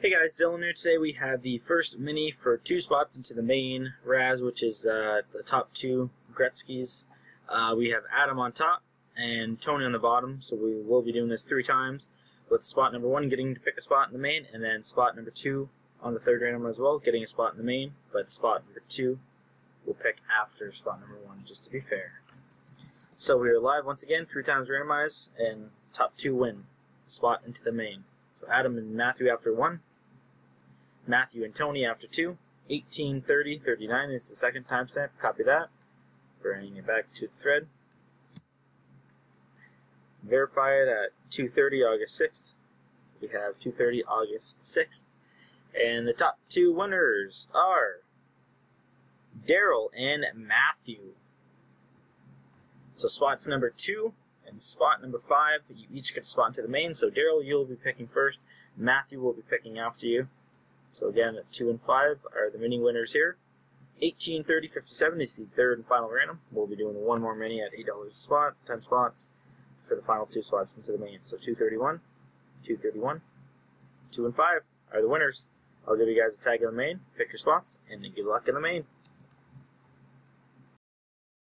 Hey guys, Dylan here. Today we have the first mini for two spots into the main Razz, which is uh, the top two Gretzky's. Uh, we have Adam on top and Tony on the bottom, so we will be doing this three times, with spot number one getting to pick a spot in the main, and then spot number two on the third random as well, getting a spot in the main, but spot number two we'll pick after spot number one, just to be fair. So we are live once again, three times randomized, and top two win spot into the main. So Adam and Matthew after one, Matthew and Tony after two. 18, 30, 39 is the second timestamp. Copy that. Bringing it back to the thread. Verify it at 2.30 August 6th. We have 2.30 August 6th. And the top two winners are Daryl and Matthew. So spots number two and spot number five, you each get a spot into the main. So Daryl, you'll be picking first. Matthew will be picking after you. So again, 2 and 5 are the mini winners here. 18, 30, 57 is the third and final random. We'll be doing one more mini at $8 a spot, 10 spots for the final two spots into the main. So 231, 231, 2 and 5 are the winners. I'll give you guys a tag in the main, pick your spots, and good luck in the main.